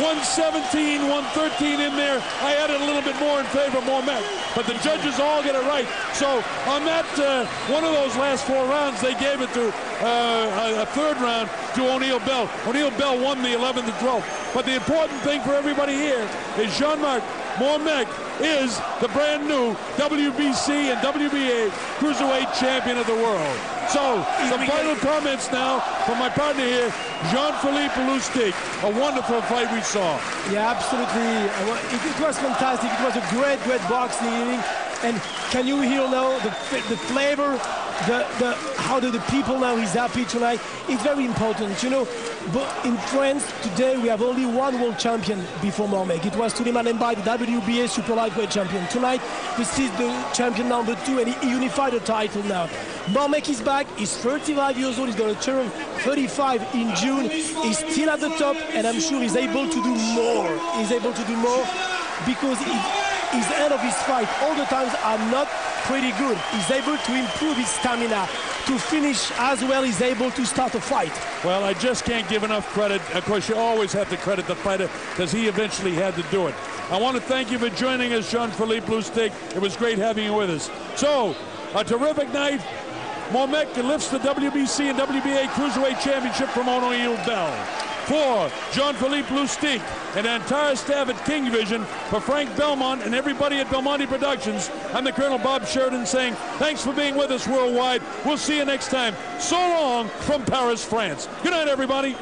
A: 117, 113 in there. I added a little bit more in favor of Mormeck, but the judges all get it right. So on that, uh, one of those last four rounds, they gave it to uh, a, a third round to O'Neil Bell. O'Neil Bell won the 11th and 12th. But the important thing for everybody here is Jean-Marc Mormeck is the brand new WBC and WBA Cruiserweight Champion of the world. So, some final comments now from my partner here, Jean-Philippe Lustyk. A wonderful fight we saw.
B: Yeah, absolutely. It, it was fantastic. It was a great, great boxing evening. And can you hear now the, the flavor, the, the how do the people now is happy tonight? It's very important, you know. But in France today we have only one world champion before Mormeck. It was Suleiman Mbaye, the WBA super lightweight champion. Tonight this is the champion number two, and he unified the title now. Mormeck is back. He's 35 years old. He's going to turn 35 in June. He's still at the top, and I'm sure he's able to do more. He's able to do more because he, his end of his fight all the times are not pretty good. He's able to improve his stamina to finish as well. He's able to start a fight.
A: Well, I just can't give enough credit. Of course, you always have to credit the fighter because he eventually had to do it. I want to thank you for joining us, Jean-Philippe Lustyk. It was great having you with us. So, a terrific night. Mormeck lifts the WBC and WBA Cruiserweight Championship from O'Neil Bell. For Jean-Philippe Lustyk and the entire staff at King Vision, for Frank Belmont and everybody at Belmonte Productions, I'm the Colonel Bob Sheridan saying thanks for being with us worldwide. We'll see you next time. So long from Paris, France. Good night, everybody.